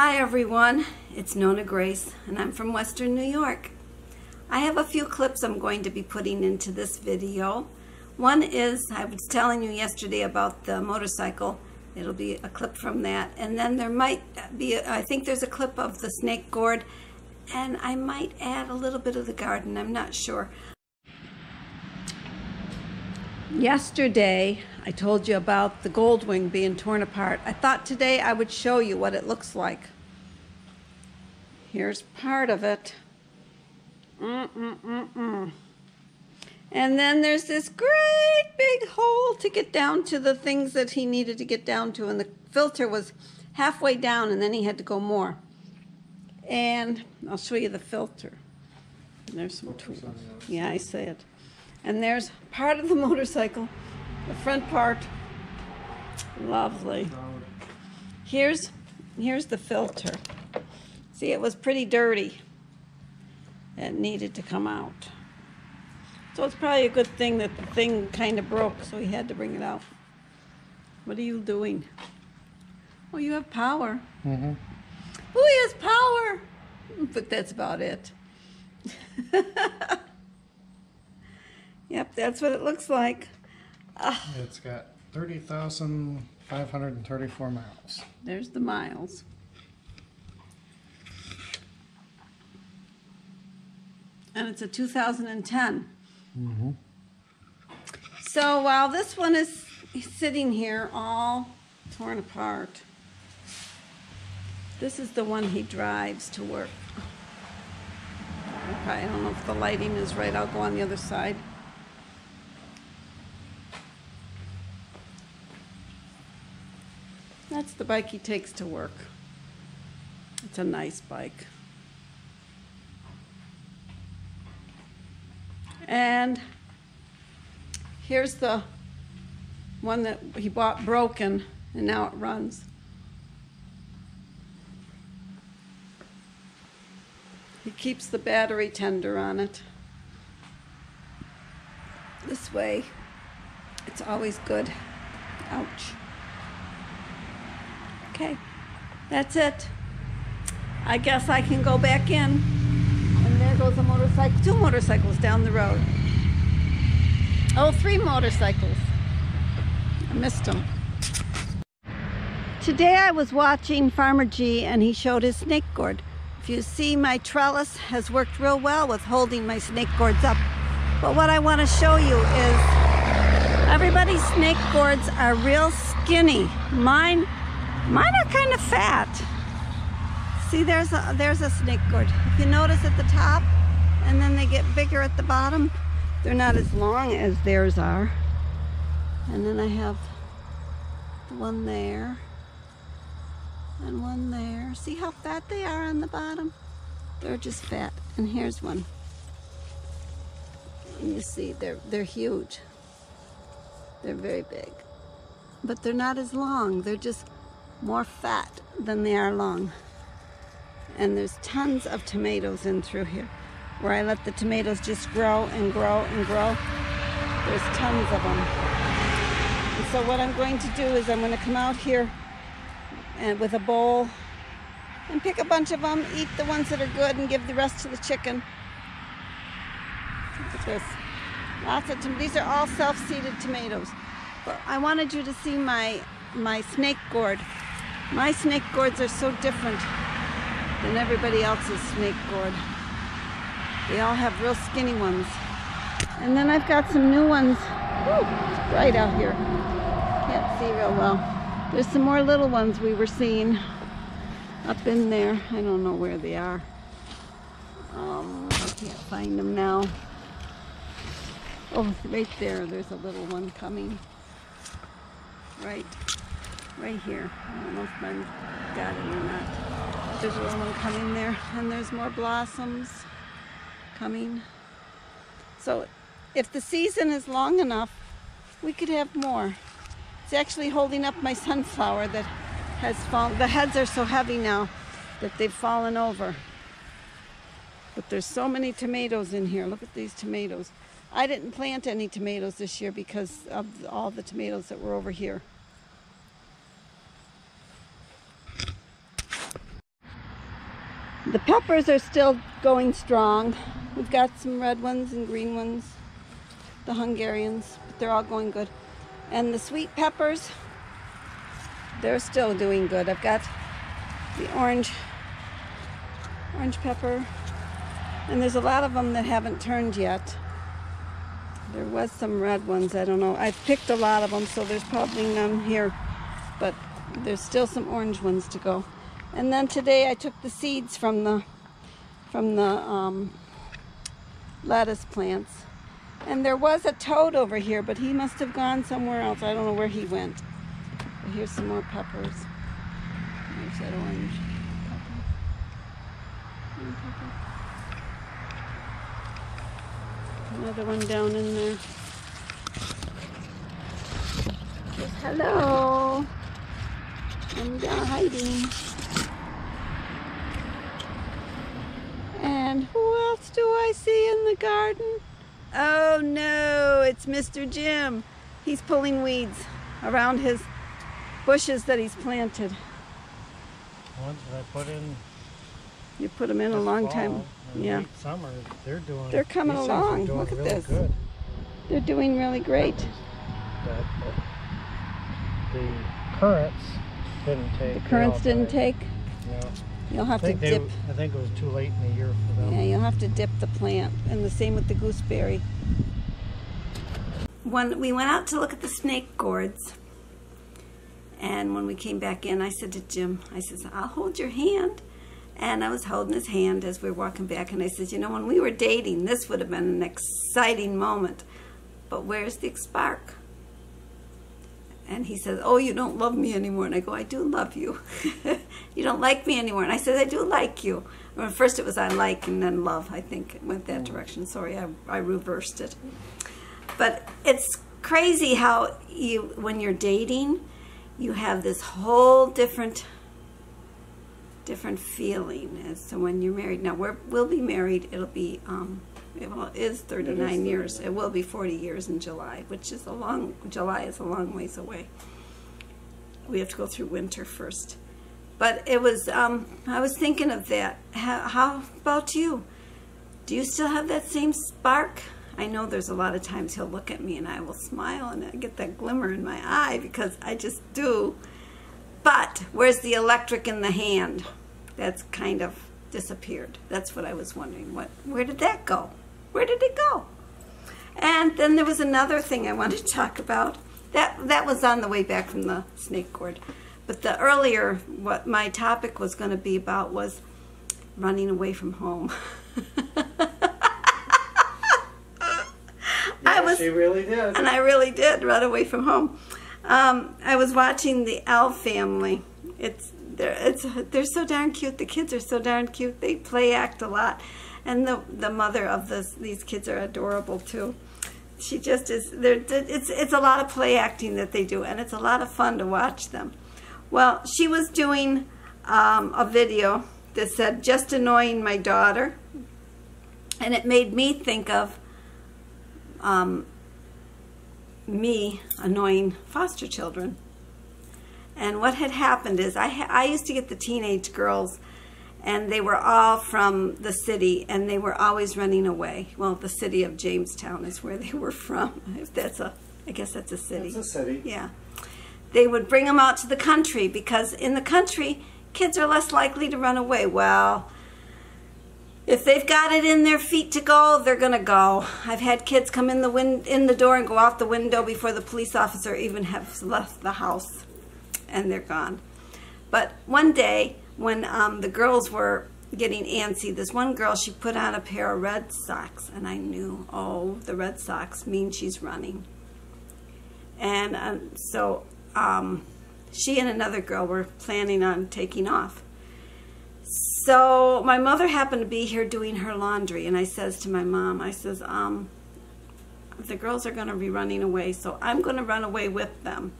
Hi everyone, it's Nonna Grace and I'm from Western New York. I have a few clips I'm going to be putting into this video. One is, I was telling you yesterday about the motorcycle. It'll be a clip from that. And then there might be, a, I think there's a clip of the snake gourd and I might add a little bit of the garden, I'm not sure. Yesterday, I told you about the goldwing being torn apart. I thought today I would show you what it looks like. Here's part of it. Mm -mm -mm and then there's this great big hole to get down to the things that he needed to get down to. And the filter was halfway down and then he had to go more. And I'll show you the filter. And there's some tools. Yeah, I see it. And there's part of the motorcycle, the front part. Lovely. Here's, here's the filter. See, it was pretty dirty. It needed to come out. So it's probably a good thing that the thing kind of broke, so he had to bring it out. What are you doing? Oh, you have power. Mm-hmm. Oh, he has power. But that's about it. Yep, that's what it looks like. Uh, it's got 30,534 miles. There's the miles. And it's a 2010. Mm -hmm. So while this one is sitting here all torn apart, this is the one he drives to work. Okay, I don't know if the lighting is right. I'll go on the other side. That's the bike he takes to work. It's a nice bike. And here's the one that he bought broken and now it runs. He keeps the battery tender on it. This way, it's always good. Ouch. Okay, that's it. I guess I can go back in. Goes a motorcycle, two motorcycles down the road. Oh, three motorcycles. I missed them. Today I was watching Farmer G and he showed his snake gourd. If you see my trellis has worked real well with holding my snake gourds up. But what I want to show you is everybody's snake gourds are real skinny. Mine Mine are kind of fat. See, there's a, there's a snake gourd. If you notice at the top, and then they get bigger at the bottom, they're not as long as theirs are. And then I have one there, and one there. See how fat they are on the bottom? They're just fat. And here's one. And you see, they're, they're huge. They're very big. But they're not as long. They're just more fat than they are long. And there's tons of tomatoes in through here where I let the tomatoes just grow and grow and grow. There's tons of them. And so what I'm going to do is I'm going to come out here and with a bowl and pick a bunch of them, eat the ones that are good and give the rest to the chicken. Look at this. Lots of, these are all self-seeded tomatoes. But I wanted you to see my, my snake gourd. My snake gourds are so different than everybody else's snake gourd. They all have real skinny ones. And then I've got some new ones. Woo, it's bright out here. Can't see real well. There's some more little ones we were seeing up in there. I don't know where they are. Um, I can't find them now. Oh, right there, there's a little one coming. Right right here. I don't know if mine got it or not. There's a little one coming there, and there's more blossoms coming. So if the season is long enough, we could have more. It's actually holding up my sunflower that has fallen. The heads are so heavy now that they've fallen over. But there's so many tomatoes in here. Look at these tomatoes. I didn't plant any tomatoes this year because of all the tomatoes that were over here. The peppers are still going strong. We've got some red ones and green ones, the Hungarians, but they're all going good. And the sweet peppers, they're still doing good. I've got the orange, orange pepper, and there's a lot of them that haven't turned yet. There was some red ones, I don't know. I've picked a lot of them, so there's probably none here, but there's still some orange ones to go. And then today I took the seeds from the from the um, lettuce plants. And there was a toad over here, but he must have gone somewhere else. I don't know where he went. But here's some more peppers. There's that orange pepper. Another one down in there. Hello. I'm down hiding. And who else do I see in the garden? Oh no, it's Mr. Jim. He's pulling weeds around his bushes that he's planted. Ones that I put in You put them in a long fall time. Yeah. Summer, they're doing. They're coming these things are along. doing Look at really this. Good. They're doing really great. That, but uh, the currants didn't take. The they currants didn't take. No. You'll have to think they. dip. I think it was too late in the year for them. Yeah, you'll have to dip the plant. And the same with the gooseberry. When we went out to look at the snake gourds, and when we came back in, I said to Jim, I says, I'll hold your hand. And I was holding his hand as we were walking back, and I said, You know, when we were dating, this would have been an exciting moment. But where's the spark? And he says, Oh, you don't love me anymore. And I go, I do love you. you don't like me anymore. And I said, I do like you. Well, first it was I like and then love, I think. It went that direction. Sorry, I, I reversed it. But it's crazy how you, when you're dating, you have this whole different different feeling as to when you're married. Now we're, we'll be married. It'll be um, it will, is 39 years. It will be 40 years in July, which is a long. July is a long ways away. We have to go through winter first. But it was. Um, I was thinking of that. How, how about you? Do you still have that same spark? I know there's a lot of times he'll look at me and I will smile and I get that glimmer in my eye because I just do. But where's the electric in the hand? That's kind of disappeared. That's what I was wondering. What? Where did that go? Where did it go? And then there was another thing I wanted to talk about. That that was on the way back from the snake gourd. But the earlier, what my topic was going to be about was running away from home. I was She really did. and I really did run away from home. Um, I was watching the L Family. It's they're it's they're so darn cute. The kids are so darn cute. They play act a lot, and the the mother of this these kids are adorable too. She just is. It's it's a lot of play acting that they do, and it's a lot of fun to watch them. Well, she was doing um, a video that said "just annoying my daughter," and it made me think of. Um, me annoying foster children. And what had happened is I, I used to get the teenage girls, and they were all from the city, and they were always running away. Well, the city of Jamestown is where they were from. If that's a, I guess that's a city. It's a city. Yeah. They would bring them out to the country because in the country, kids are less likely to run away. Well, if they've got it in their feet to go, they're going to go. I've had kids come in the win- in the door and go out the window before the police officer even has left the house, and they're gone. But one day, when um, the girls were getting antsy, this one girl she put on a pair of red socks, and I knew, oh, the red socks mean she's running. And um, so um, she and another girl were planning on taking off. So my mother happened to be here doing her laundry, and I says to my mom, I says, um, the girls are going to be running away, so I'm going to run away with them.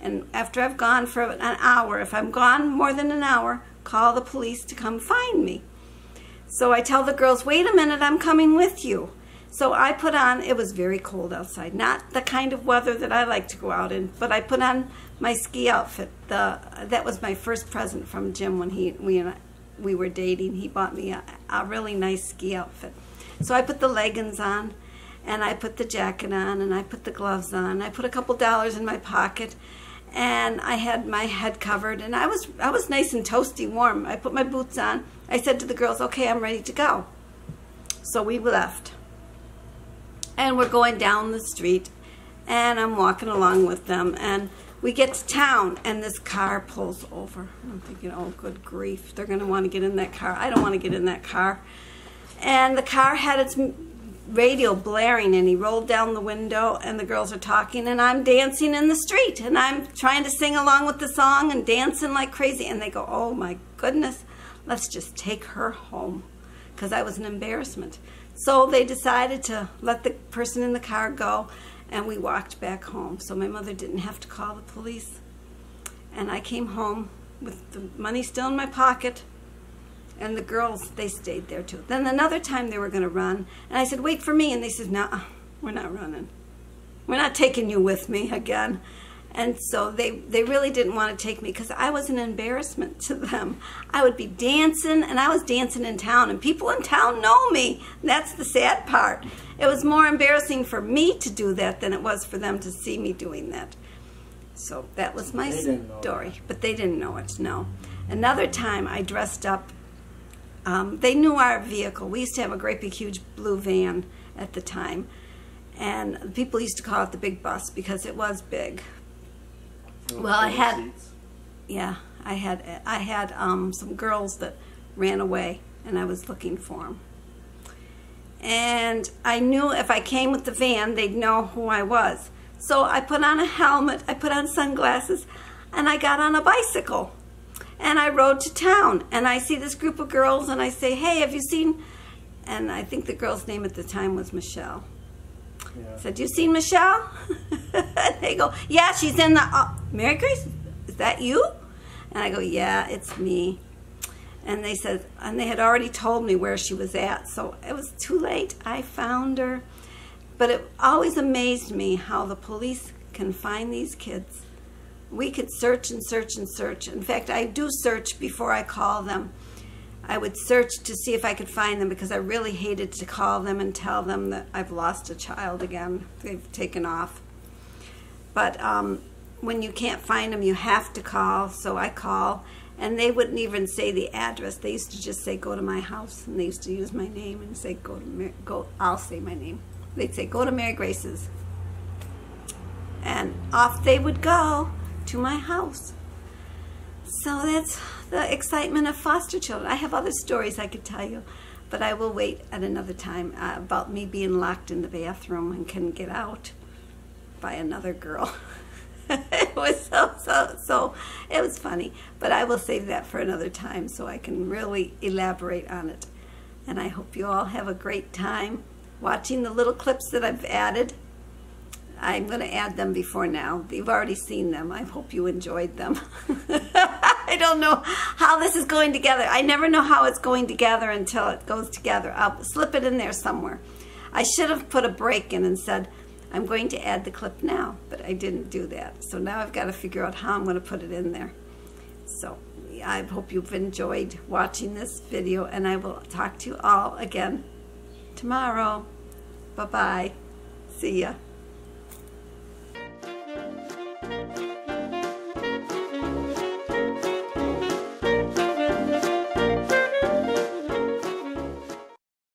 And after I've gone for an hour, if I'm gone more than an hour, call the police to come find me. So I tell the girls, wait a minute, I'm coming with you. So I put on, it was very cold outside, not the kind of weather that I like to go out in, but I put on my ski outfit. The That was my first present from Jim when he, we, we were dating, he bought me a, a really nice ski outfit. So I put the leggings on, and I put the jacket on, and I put the gloves on. I put a couple dollars in my pocket, and I had my head covered, and I was I was nice and toasty warm. I put my boots on. I said to the girls, "Okay, I'm ready to go." So we left, and we're going down the street, and I'm walking along with them, and we get to town, and this car pulls over. I'm thinking, "Oh, good grief! They're going to want to get in that car. I don't want to get in that car." And the car had its radio blaring and he rolled down the window and the girls are talking and I'm dancing in the street and I'm trying to sing along with the song and dancing like crazy and they go, "Oh my goodness, let's just take her home." Because I was an embarrassment. So they decided to let the person in the car go and we walked back home. So my mother didn't have to call the police. And I came home with the money still in my pocket and the girls they stayed there too. Then another time they were going to run, and I said, "Wait for me," and they said, "No, uh, we're not running. We're not taking you with me again." And so they they really didn't want to take me because I was an embarrassment to them. I would be dancing, and I was dancing in town, and people in town know me. That's the sad part. It was more embarrassing for me to do that than it was for them to see me doing that. So that was my story, but they didn't know it. No. Another time I dressed up um, they knew our vehicle. We used to have a great big huge blue van at the time. And people used to call it the big bus because it was big. Oh, well, I had, seats. yeah, I had, I had um, some girls that ran away and I was looking for them. And I knew if I came with the van, they'd know who I was. So I put on a helmet, I put on sunglasses, and I got on a bicycle and I rode to town and I see this group of girls and I say, hey, have you seen, and I think the girl's name at the time was Michelle. Yeah. I said, you seen Michelle? they go, yeah, she's in the, uh, Mary Grace, is that you? And I go, yeah, it's me. And they said, and they had already told me where she was at, so it was too late. I found her. But it always amazed me how the police can find these kids we could search and search and search. In fact, I do search before I call them. I would search to see if I could find them because I really hated to call them and tell them that I've lost a child again. They've taken off. But um, when you can't find them, you have to call. So I call, and they wouldn't even say the address. They used to just say, "Go to my house," and they used to use my name and say, "Go to Mar- go." I'll say my name. They'd say, "Go to Mary Grace's," and off they would go to my house. So that's the excitement of foster children. I have other stories I could tell you, but I will wait at another time uh, about me being locked in the bathroom and couldn't get out by another girl. it was so, so, so, it was funny, but I will save that for another time so I can really elaborate on it. And I hope you all have a great time watching the little clips that I've added. I'm going to add them before now. You've already seen them. I hope you enjoyed them. I don't know how this is going together. I never know how it's going together until it goes together. I'll slip it in there somewhere. I should have put a break in and said, I'm going to add the clip now, but I didn't do that. So now I've got to figure out how I'm going to put it in there. So I hope you've enjoyed watching this video, and I will talk to you all again tomorrow. Bye-bye. See ya.